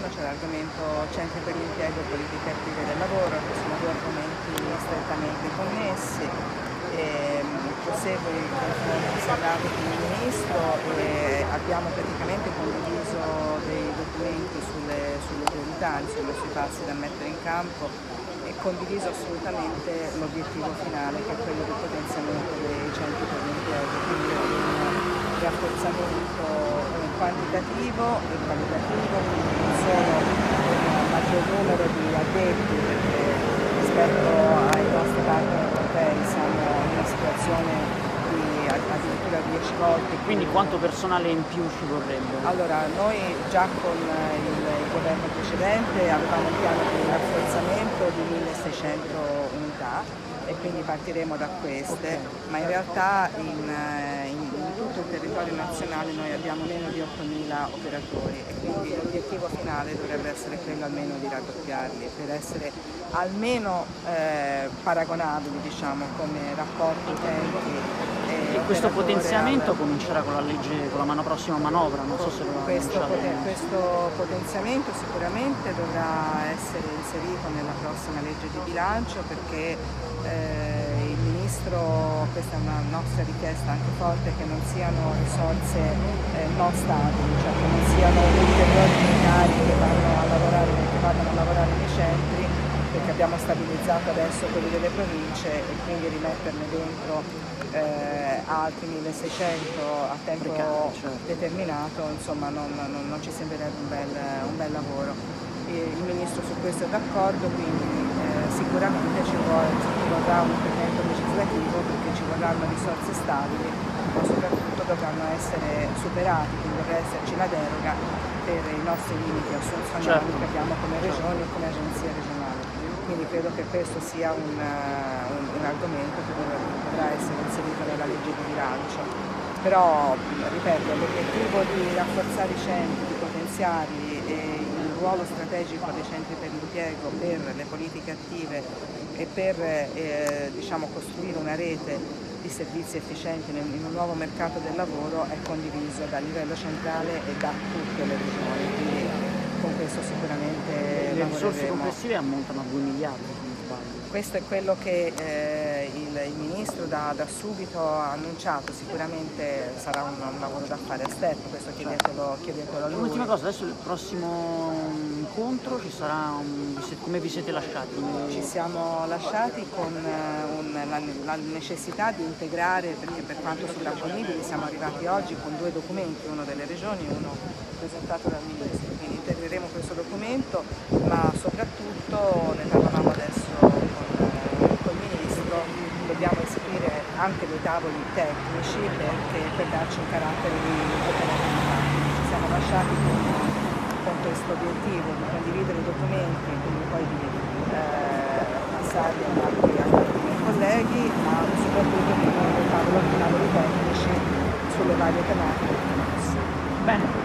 giorno c'è l'argomento centri per l'impiego e politiche attive del lavoro, che sono due argomenti strettamente connessi. E, prosegue il confronto serrato con il Ministro e abbiamo praticamente condiviso dei documenti sulle, sulle priorità, insomma, sui passi da mettere in campo e condiviso assolutamente l'obiettivo finale che è quello del potenziamento dei centri per l'impiego, un rafforzamento quantitativo e qualitativo, quindi non solo un maggior numero di addetti perché rispetto ai nostri partner europei siamo in una situazione di addirittura 10 volte. Quindi quanto personale in più ci vorrebbe? Allora, noi già con il, il governo precedente avevamo un piano di rafforzamento di 1600 unità e quindi partiremo da queste, ma in realtà in, in, in tutto il territorio nazionale noi abbiamo meno di 8.000 operatori e quindi l'obiettivo finale dovrebbe essere quello almeno di raddoppiarli per essere almeno eh, paragonabili diciamo, come rapporto utenti e questo potenziamento al... comincerà con la legge, con la mano prossima manovra, non so se lo questo, poten questo potenziamento sicuramente dovrà essere inserito nella prossima legge di bilancio perché eh, il Ministro, questa è una nostra richiesta anche forte, che non siano risorse eh, non stabili, cioè che non siano ulteriori militari che vanno a lavorare, che vadano a lavorare nei centri, perché abbiamo stabilizzato adesso quelli delle province e quindi rimetterne dentro eh, altri 1600 a tempo certo. determinato, insomma non, non, non ci sembrerebbe un bel, un bel lavoro. il Ministro su questo è d'accordo, quindi eh, sicuramente ci, vuole, vorrà un intervento legislativo perché ci vorranno risorse stabili, ma soprattutto dovranno essere superati, quindi dovrà esserci la deroga per i nostri limiti assunzionali certo. che abbiamo come regioni e come agenzia regionale. Quindi credo che questo sia un, un, un argomento che dovrà essere inserito nella legge di bilancio. Però, ripeto, l'obiettivo di rafforzare i centri, di potenziarli e ruolo strategico dei centri per l'impiego per le politiche attive e per eh, diciamo, costruire una rete di servizi efficienti in un nuovo mercato del lavoro è condiviso dal livello centrale e da tutte le regioni, quindi con questo sicuramente Le risorse complessive ammontano a 2 miliardi questo è quello che eh, il, il, Ministro da, da, subito ha annunciato, sicuramente sarà un, un, lavoro da fare a step, questo chiedetelo, chiedetelo a lui. L'ultima cosa, adesso il prossimo incontro ci sarà un, come vi siete lasciati? Ci siamo lasciati con eh, un, la, la, necessità di integrare, perché per quanto sull'accoglibili siamo arrivati oggi con due documenti, uno delle regioni e uno presentato dal Ministro, quindi integreremo questo documento, ma soprattutto ne anche dei tavoli tecnici perché, per darci un carattere di operatività. Ci siamo lasciati con, con questo obiettivo di condividere i documenti e quindi poi di eh, passarli ad altri, ad miei colleghi, ma soprattutto di un tavolo, tavoli tecnici sulle varie tematiche. Bene.